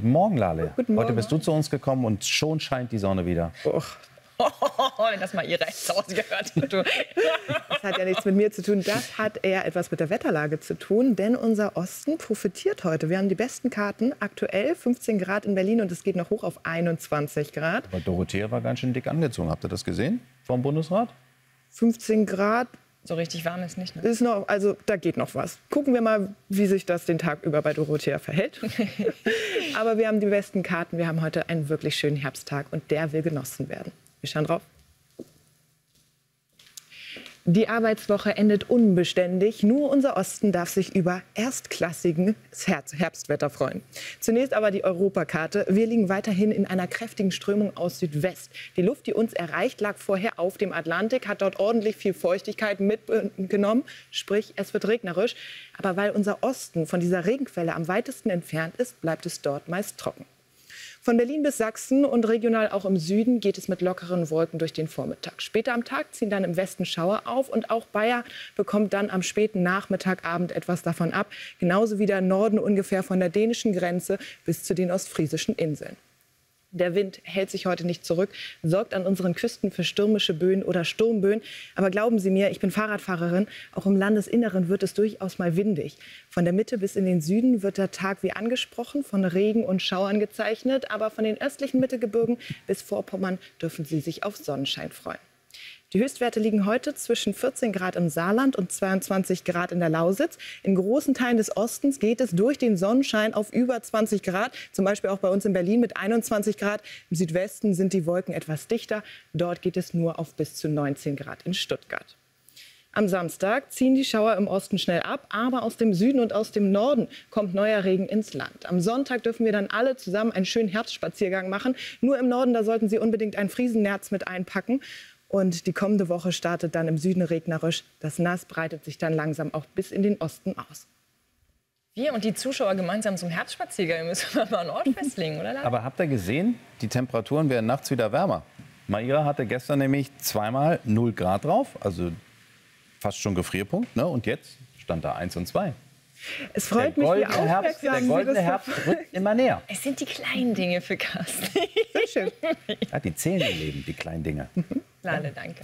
Guten Morgen, Lale. Guten Morgen. Heute bist du zu uns gekommen und schon scheint die Sonne wieder. Och, Wenn das mal ihr rechts zu Hause gehört. Du. das hat ja nichts mit mir zu tun. Das hat eher etwas mit der Wetterlage zu tun, denn unser Osten profitiert heute. Wir haben die besten Karten. Aktuell 15 Grad in Berlin und es geht noch hoch auf 21 Grad. Aber Dorothea war ganz schön dick angezogen. Habt ihr das gesehen vom Bundesrat? 15 Grad So richtig warm ist nicht. Ne? ist noch, also da geht noch was. Gucken wir mal, wie sich das den Tag über bei Dorothea verhält. Aber wir haben die besten Karten. Wir haben heute einen wirklich schönen Herbsttag und der will genossen werden. Wir schauen drauf. Die Arbeitswoche endet unbeständig. Nur unser Osten darf sich über erstklassigen Herbstwetter freuen. Zunächst aber die Europakarte. Wir liegen weiterhin in einer kräftigen Strömung aus Südwest. Die Luft, die uns erreicht, lag vorher auf dem Atlantik, hat dort ordentlich viel Feuchtigkeit mitgenommen. Sprich, es wird regnerisch. Aber weil unser Osten von dieser Regenquelle am weitesten entfernt ist, bleibt es dort meist trocken. Von Berlin bis Sachsen und regional auch im Süden geht es mit lockeren Wolken durch den Vormittag. Später am Tag ziehen dann im Westen Schauer auf und auch Bayer bekommt dann am späten Nachmittag, Abend etwas davon ab. Genauso wie der Norden ungefähr von der dänischen Grenze bis zu den ostfriesischen Inseln. Der Wind hält sich heute nicht zurück, sorgt an unseren Küsten für stürmische Böen oder Sturmböen. Aber glauben Sie mir, ich bin Fahrradfahrerin. Auch im Landesinneren wird es durchaus mal windig. Von der Mitte bis in den Süden wird der Tag wie angesprochen von Regen und Schauern gezeichnet. Aber von den östlichen Mittelgebirgen bis Vorpommern dürfen Sie sich auf Sonnenschein freuen. Die Höchstwerte liegen heute zwischen 14 Grad im Saarland und 22 Grad in der Lausitz. In großen Teilen des Ostens geht es durch den Sonnenschein auf über 20 Grad. Zum Beispiel auch bei uns in Berlin mit 21 Grad. Im Südwesten sind die Wolken etwas dichter. Dort geht es nur auf bis zu 19 Grad in Stuttgart. Am Samstag ziehen die Schauer im Osten schnell ab, aber aus dem Süden und aus dem Norden kommt neuer Regen ins Land. Am Sonntag dürfen wir dann alle zusammen einen schönen Herbstspaziergang machen. Nur im Norden, da sollten Sie unbedingt ein Friesennerz mit einpacken. Und die kommende Woche startet dann im Süden regnerisch. Das Nass breitet sich dann langsam auch bis in den Osten aus. Wir und die Zuschauer gemeinsam zum Herbstspaziergang müssen wir mal einen Ort festlegen, oder? Lara? Aber habt ihr gesehen, die Temperaturen werden nachts wieder wärmer. Maira hatte gestern nämlich zweimal 0 Grad drauf, also fast schon Gefrierpunkt. Ne? Und jetzt stand da 1 und 2. Es freut mich, wie Herbst, der goldene das Herbst rückt immer näher. Es sind die kleinen Dinge für Carsten. Sehr schön. Ja, die zählen im Leben, die kleinen Dinge. Lale, danke.